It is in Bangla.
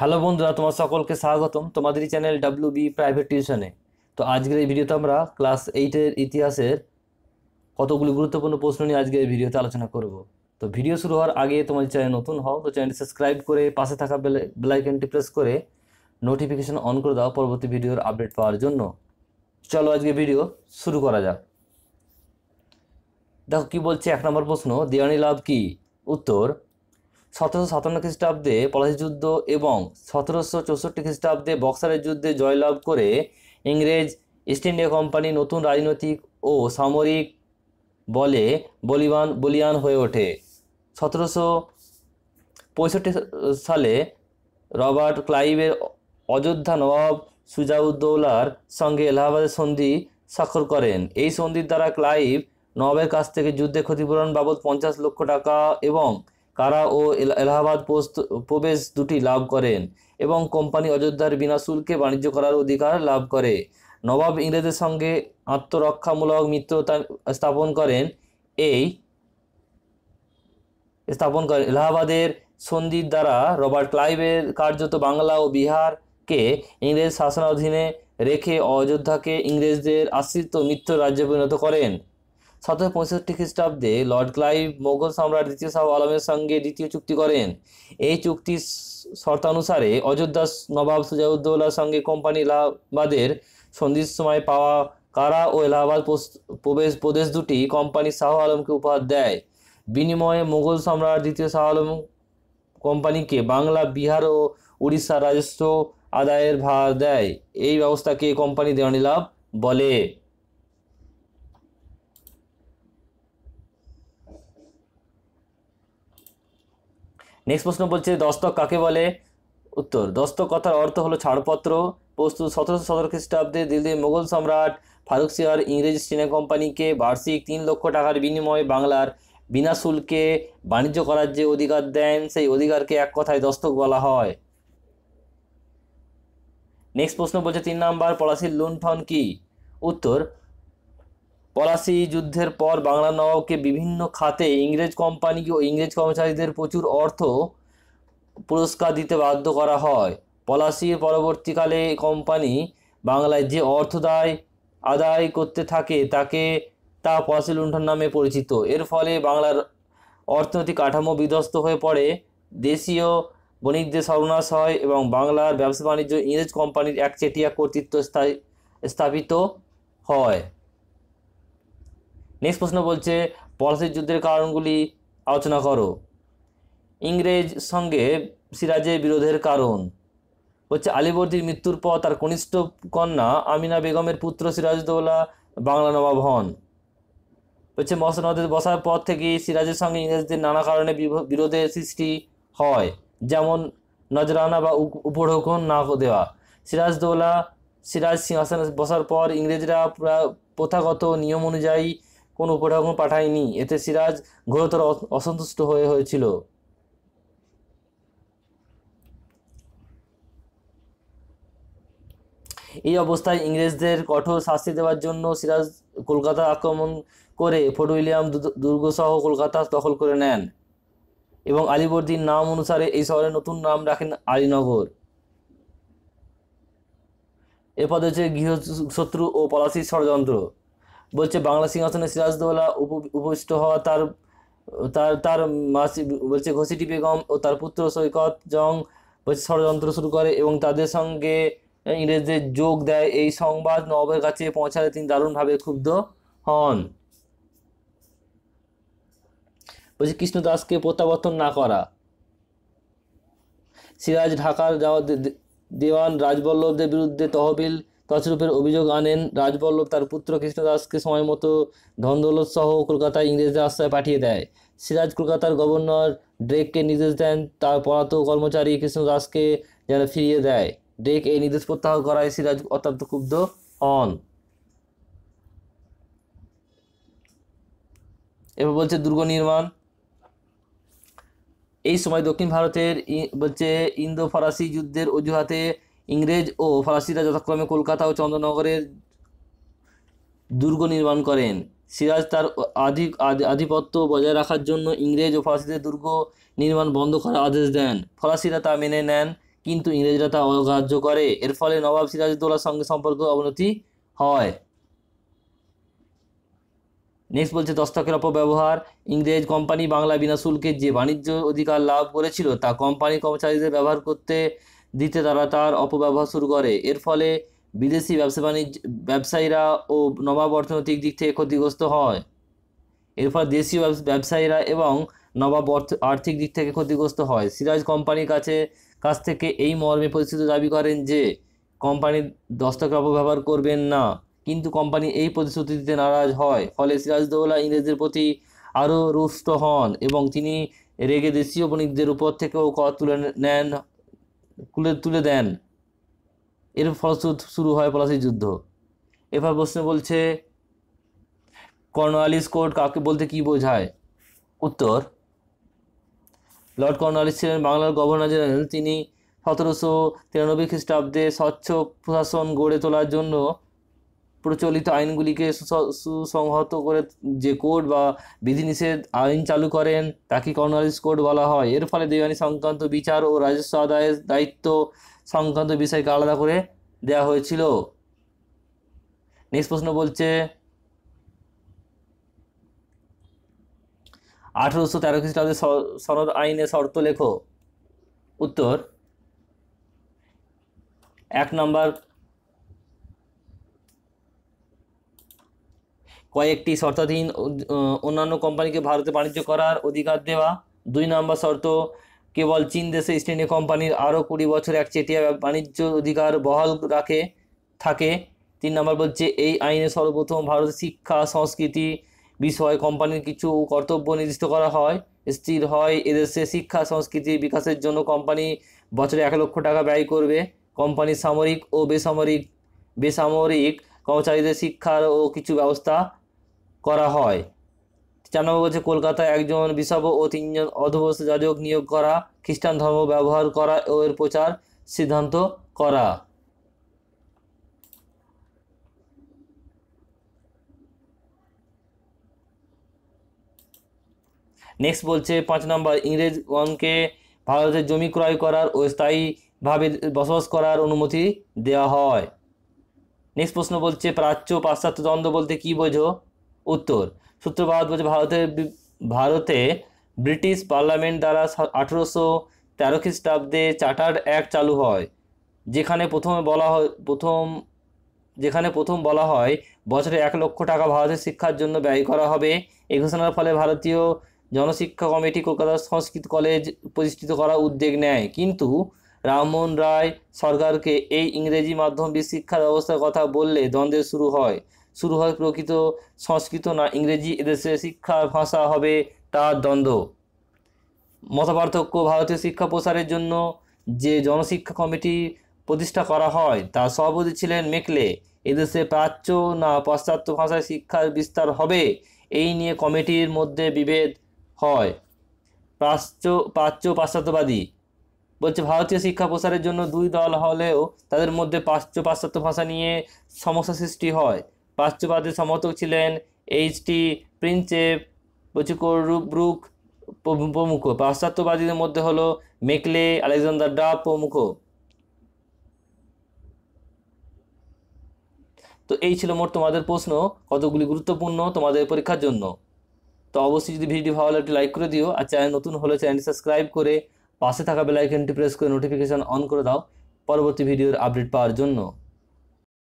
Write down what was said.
হ্যালো বন্ধুরা, তোমার সকলকে স্বাগতম তোমাদেরই চ্যানেল ডাব্লিউ বি প্রাইভেট টিউশনে তো আজকের এই ভিডিওতে আমরা ক্লাস এইটের ইতিহাসের কতগুলি গুরুত্বপূর্ণ প্রশ্ন নিয়ে আজকের এই ভিডিওতে আলোচনা করব। তো ভিডিও শুরু হওয়ার আগে তোমার চ্যানেল নতুন হও, তো চ্যানেলটি সাবস্ক্রাইব করে পাশে থাকা বেলাইকনটি প্রেস করে নোটিফিকেশন অন করে দাও পরবর্তী ভিডিওর আপডেট পাওয়ার জন্য। চলো আজকে ভিডিও শুরু করা যাক। দেখো কি বলছে, এক নম্বর প্রশ্ন, দেওয়ানি লাভ কি? উত্তর সতেরোশো সাতান্ন খ্রিস্টাব্দে পলাশি যুদ্ধ এবং সতেরোশো চৌষট্টি খ্রিস্টাব্দে বক্সারের যুদ্ধে জয়লাভ করে ইংরেজ ইস্ট ইন্ডিয়া কোম্পানি নতুন রাজনৈতিক ও সামরিক বলে বলিবান, বলিয়ান হয়ে ওঠে। সতেরোশো পঁয়ষট্টি সালে রবার্ট ক্লাইভের অযোধ্যা নবাব সুজাউদ্দৌলার সঙ্গে এলাহাবাদের সন্ধি স্বাক্ষর করেন। এই সন্ধির দ্বারা ক্লাইভ নবাবের কাছ থেকে যুদ্ধে ক্ষতিপূরণ বাবদ পঞ্চাশ লক্ষ টাকা এবং কারা ও এলাহাবাদ পোস্ট প্রবেশ দুটি লাভ করেন এবং কোম্পানি অযোধ্যার বিনা শুল্কে বাণিজ্য করার অধিকার লাভ করে। নবাব ইংরেজের সঙ্গে আত্মরক্ষামূলক মিত্রতা স্থাপন করেন এই স্থাপন করেন এলাহাবাদের সন্ধির দ্বারা। রবার্ট ক্লাইভের কার্যত বাংলা ও বিহারকে ইংরেজ শাসনাধীনে রেখে অযোধ্যাকে ইংরেজদের আশ্রিত মিত্র রাজ্যে পরিণত করেন। সতেরো পঁয়ষট্টি খ্রিস্টাব্দে লর্ড ক্লাইভ মোগল সম্রাট দ্বিতীয় শাহ আলমের সঙ্গে দ্বিতীয় চুক্তি করেন। এই চুক্তির শর্তানুসারে অযোধ্যা নবাব সুজাউদ্দৌলার সঙ্গে কোম্পানি এলাহাবাদের সন্ধির সময় পাওয়া কারা ও এলাহাবাদ প্রবেশ, প্রদেশ দুটি কোম্পানি শাহ আলমকে উপহার দেয়। বিনিময়ে মুঘল সম্রাট দ্বিতীয় শাহ আলম কোম্পানিকে বাংলা, বিহার ও উড়িষ্যার রাজস্ব আদায়ের ভার দেয়। এই ব্যবস্থাকে কোম্পানি দেওয়ানি লাভ বলে। নেক্সট প্রশ্ন বলছে, দস্তক কাকে বলে? উত্তর, দস্তক কথার অর্থ হলো ছাড়পত্র। প্রস্তুত সতেরোশো সতেরো খ্রিস্টাব্দে দিল্লির মোগল সম্রাট ফারুক সিয়ার ইংরেজ চীনা কোম্পানিকে বার্ষিক তিন লক্ষ টাকার বিনিময়ে বাংলার বিনা শুল্কে বাণিজ্য করার যে অধিকার দেন, সেই অধিকারকে এক কথায় দস্তক বলা হয়। নেক্সট প্রশ্ন বলছে, তিন নাম্বার পলাশির লুণ্ঠন কি? উত্তর পলাশি যুদ্ধের পর বাংলা নবাবকে বিভিন্ন খাতে ইংরেজ কোম্পানি ও ইংরেজ কর্মচারীদের প্রচুর অর্থ পুরস্কার দিতে বাধ্য করা হয়। পলাশির পরবর্তীকালে কোম্পানি বাংলায় যে অর্থ দায়, আদায় করতে থাকে তাকে তা পলাশি লুণ্ঠন নামে পরিচিত। এর ফলে বাংলার অর্থনৈতিক কাঠামো বিধ্বস্ত হয়ে পড়ে। দেশীয় বণিকদের সর্বনাশ হয় এবং বাংলার ব্যবসা বাণিজ্য ইংরেজ কোম্পানির একচেটিয়া কর্তৃত্ব স্থাপিত হয়। নেক্সট প্রশ্ন বলছে, পলাশির যুদ্ধের কারণগুলি আলোচনা করো। ইংরেজ সঙ্গে সিরাজের বিরোধের কারণ। হচ্ছে আলিবর্দির মৃত্যুর পর তার কনিষ্ঠ কন্যা আমিনা বেগমের পুত্র সিরাজদৌল্লা বাংলা নবাব হন। হচ্ছে মসনদে বসার পর থেকেই সিরাজের সঙ্গে ইংরেজদের নানা কারণে বিরোধের সৃষ্টি হয়। যেমন, নজরানা বা উপঢৌকন না দেওয়া। সিরাজদৌল্লা সিরাজ সিংহাসনে বসার পর ইংরেজরা প্রথাগত নিয়ম অনুযায়ী কোনো উপঢৌকন পাঠায়নি। এতে সিরাজ ঘোরতর অসন্তুষ্ট হয়ে হয়েছিল। এই অবস্থায় ইংরেজদের কঠোর শাস্তি দেওয়ার জন্য সিরাজ কলকাতা আক্রমণ করে ফোর্ট উইলিয়াম দুর্গসহ কলকাতা দখল করে নেন এবং আলিবর্দির নাম অনুসারে এই শহরের নতুন নাম রাখেন আলীনগর। এরপর হচ্ছে গৃহশত্রু ও পলাশির ষড়যন্ত্র। বলছে, বাংলা সিংহাসনে সিরাজদৌল্লা উপবিষ্ট হওয়া তার তার তার মাসি বলছে ঘসিটি বেগম ও তার পুত্র সৈকত জং বলছে, ষড়যন্ত্র শুরু করে এবং তাদের সঙ্গে ইংরেজদের যোগ দেয়। এই সংবাদ নবাবের কাছে পৌঁছালে তিনি দারুণভাবে ক্ষুব্ধ হন। বলছে কৃষ্ণদাসকে প্রত্যাবর্তন না করা। সিরাজ ঢাকার যাওয়া দেওয়ান রাজবল্লভদের বিরুদ্ধে তহবিল তছরূপের অভিযোগ আনেন রাজবল্লভ, তার পুত্র কৃষ্ণদাসকে সময় মতো ধনদৌলত সহ কলকাতায় ইংরেজদের আশ্রয় পাঠিয়ে দেয়। সিরাজ কলকাতার গভর্নর ড্রেককে নির্দেশ দেন, তার পলাত কর্মচারী কৃষ্ণদাসকে যেন ফিরিয়ে দেয়। ড্রেক এই নির্দেশ প্রত্যাহার করায় সিরাজ অত্যন্ত ক্ষুব্ধ হন। এবার বলছে, দুর্গ নির্মাণ। এই সময় দক্ষিণ ভারতের বলছে ইন্দো ফরাসি যুদ্ধের অজুহাতে ইংরেজ ও ফরাসিরা যথাক্রমে কলকাতা ও চন্দ্রনগরের দুর্গ নির্মাণ করেন। সিরাজ তার আধিক আধিপত্য বজায় রাখার জন্য ইংরেজ ও ফরাসিদের দুর্গ নির্মাণ বন্ধ করার আদেশ দেন। ফরাসিরা তা মেনে নেন, কিন্তু ইংরেজরা তা অগ্রাহ্য করে। এর ফলে নবাব সিরাজউদ্দৌলার সঙ্গে সম্পর্ক অবনতি হয়। নেক্সট বলছে দস্তকের অপব্যবহার। ইংরেজ কোম্পানি বাংলা বিনা শুল্কে যে বাণিজ্য অধিকার লাভ করেছিল, তা কোম্পানি কর্মচারীদের ব্যবহার করতে দিতে তারা তার অপব্যবহার শুরু করে। এর ফলে বিদেশি ব্যবসা বাণিজ্য, ব্যবসায়ীরা ও নবাব অর্থনৈতিক দিক থেকে ক্ষতিগ্রস্ত হয়। এর ফলে দেশীয় ব্যবসায়ীরা এবং নবাব আর্থিক দিক থেকে ক্ষতিগ্রস্ত হয়। সিরাজ কোম্পানির কাছে, কাছ থেকে এই মর্মে প্রতিশ্রুতি দাবি করেন যে কোম্পানি দস্তকের অপব্যবহার করবেন না, কিন্তু কোম্পানি এই প্রতিশ্রুতি দিতে নারাজ হয়। ফলে সিরাজদৌলা ইংরেজদের প্রতি আরও রুষ্ট হন এবং তিনি রেগে দেশীয় বণিকদের উপর থেকেও কর তুলে নেন তুলে তুলে দেন। এর ফলশ্রুত শুরু হয় পলাশির যুদ্ধ। এবার প্রশ্ন বলছে কর্নওয়ালিস কোর্ট কাকে বলতে কি বোঝায়? উত্তর, লর্ড কর্নওয়ালিস ছিলেন বাংলার গভর্নর জেনারেল। তিনি সতেরোশো তিরানব্বই খ্রিস্টাব্দে স্বচ্ছ প্রশাসন গড়ে তোলার জন্য প্রচলিত আইনগুলিকে সুস- সুসংহত করে যে কোড বা বিধিনিষেধ আইন চালু করেন, তাকে কর্নওয়ালিস কোড বলা হয়। এর ফলে দেওয়ানি সংক্রান্ত বিচার ও রাজস্ব আদায়ের দায়িত্ব সংক্রান্ত বিষয়কে আলাদা করে দেওয়া হয়েছিল। নেক্সট প্রশ্ন বলছে, আঠেরোশো তেরো খ্রিস্টাব্দে সনদ আইনে শর্ত লেখো। উত্তর, এক নম্বর কয়েকটি শর্তাধীন অন্যান্য কোম্পানিকে ভারতে বাণিজ্য করার অধিকার দেওয়া। দুই নম্বর শর্ত, কেবল চীন দেশে ইস্ট ইন্ডিয়া কোম্পানির আরও কুড়ি বছর একচেটিয়া বাণিজ্য অধিকার বহাল রাখে, থাকে। তিন নম্বর বলছে, এই আইনে সর্বপ্রথম ভারতের শিক্ষা, সংস্কৃতি বিষয়ে কোম্পানির কিছু কর্তব্য নির্দিষ্ট করা হয়, স্থির হয়। এদেশে শিক্ষা, সংস্কৃতি বিকাশের জন্য কোম্পানি বছরে এক লক্ষ টাকা ব্যয় করবে। কোম্পানির সামরিক ও বেসামরিক বেসামরিক কর্মচারীদের শিক্ষার ও কিছু ব্যবস্থা করা হয়। চার নম্বর বলছে, কলকাতায় একজন বিশপ ও তিনজন অধবস্থ যাজক নিয়োগ করা, খ্রিস্টান ধর্ম ব্যবহার করা ও এর প্রচার সিদ্ধান্ত করা। নেক্সট বলছে, পাঁচ নম্বর, ইংরেজগণকে ভারতের জমি ক্রয় করার ও স্থায়ীভাবে বসবাস করার অনুমতি দেওয়া হয়। নেক্সট প্রশ্ন বলছে, প্রাচ্য পাশ্চাত্য দ্বন্দ্ব বলতে কি বোঝো? উত্তর। সূত্রপাত বলছে ভারতের ভারতে ব্রিটিশ পার্লামেন্ট দ্বারা আঠেরোশো তেরো খ্রিস্টাব্দে চার্টার্ড অ্যাক্ট চালু হয়, যেখানে প্রথমে বলা হয়, প্রথম, যেখানে প্রথম বলা হয়, বছরে এক লক্ষ টাকা ভারতের শিক্ষার জন্য ব্যয় করা হবে। এই ঘোষণার ফলে ভারতীয় জনশিক্ষা কমিটি কলকাতা সংস্কৃত কলেজ প্রতিষ্ঠিত করার উদ্যোগ নেয়। কিন্তু রামমোহন রায় সরকারকে এই ইংরেজি মাধ্যম শিক্ষা ব্যবস্থার কথা বললে দ্বন্দ্বের শুরু হয়। শুরু হয় প্রকৃত সংস্কৃত না ইংরেজি। এদেশে শিক্ষা ভাষা হবে তার দ্বন্দ্ব। মতপার্থক্য ভারতীয় শিক্ষা প্রসারের জন্য যে জনশিক্ষা কমিটি প্রতিষ্ঠা করা হয় তার সভাপতি ছিলেন মেকলে এদেশে প্রাচ্য না পাশ্চাত্য ভাষায় শিক্ষার বিস্তার হবে, এই নিয়ে কমিটির মধ্যে বিভেদ হয়। প্রাচ্য প্রাচ্য পাশ্চাত্যবাদী বলছে, ভারতীয় শিক্ষা প্রসারের জন্য দুই দল হলেও তাদের মধ্যে প্রাচ্য পাশ্চাত্য ভাষা নিয়ে সমস্যা সৃষ্টি হয়। প্রাচ্যবাদের সমর্থক ছিলেন এইচ টি প্রিন্সেপ ব্রুক প্রমুখ। পাশ্চাত্যবাদীদের মধ্যে হলো মেকলে আলেকজান্ডার ডাব প্রমুখ। তো এই ছিল মোট তোমাদের প্রশ্ন, কতগুলি গুরুত্বপূর্ণ তোমাদের পরীক্ষার জন্য। তো অবশ্যই যদি ভিডিও ভালো লাগে লাইক করে দিও, আর চ্যানেল নতুন হলে চ্যানেলটি সাবস্ক্রাইব করে পাশে থাকা বেল আইকনটি প্রেস করে নোটিফিকেশন অন করে দাও, পরবর্তী ভিডিওর আপডেট পাওয়ার জন্য।